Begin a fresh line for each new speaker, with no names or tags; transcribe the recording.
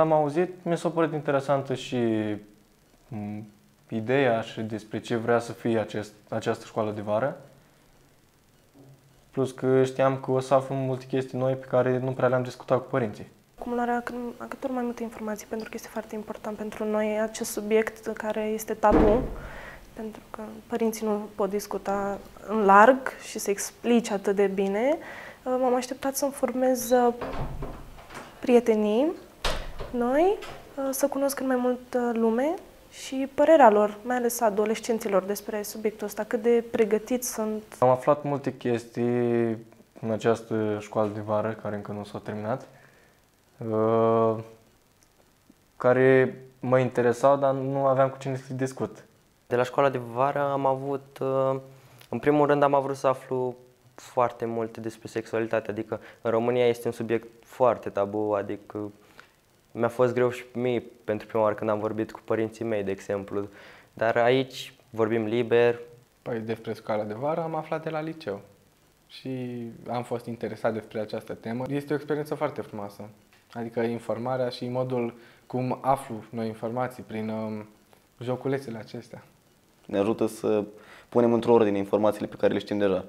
Am auzit, mi s-a părut interesantă și m, ideea și despre ce vrea să fie acest, această școală de vară. Plus că știam că o să aflu multe chestii noi pe care nu prea le-am discutat cu părinții.
Acumularea cât, a cât ori mai multe informații, pentru că este foarte important pentru noi acest subiect care este tabu, pentru că părinții nu pot discuta în larg și să explice atât de bine. Uh, M-am așteptat să-mi formez uh, prietenii noi, uh, să cunosc cât mai mult uh, lume și părerea lor, mai ales a adolescenților despre subiectul ăsta, cât de pregătiți sunt.
Am aflat multe chestii în această școală de vară, care încă nu s-a terminat, uh, care mă interesau, dar nu aveam cu cine să le discut.
De la școala de vară am avut, uh, în primul rând am vrut să aflu foarte multe despre sexualitate, adică în România este un subiect foarte tabu, adică mi-a fost greu și mie pentru prima oară când am vorbit cu părinții mei, de exemplu, dar aici vorbim liber,
Păi despre școala de vară am aflat de la liceu și am fost interesat despre această temă. Este o experiență foarte frumoasă, adică informarea și modul cum aflu noi informații prin um, joculețele acestea.
Ne ajută să punem într-o ordine informațiile pe care le știm deja.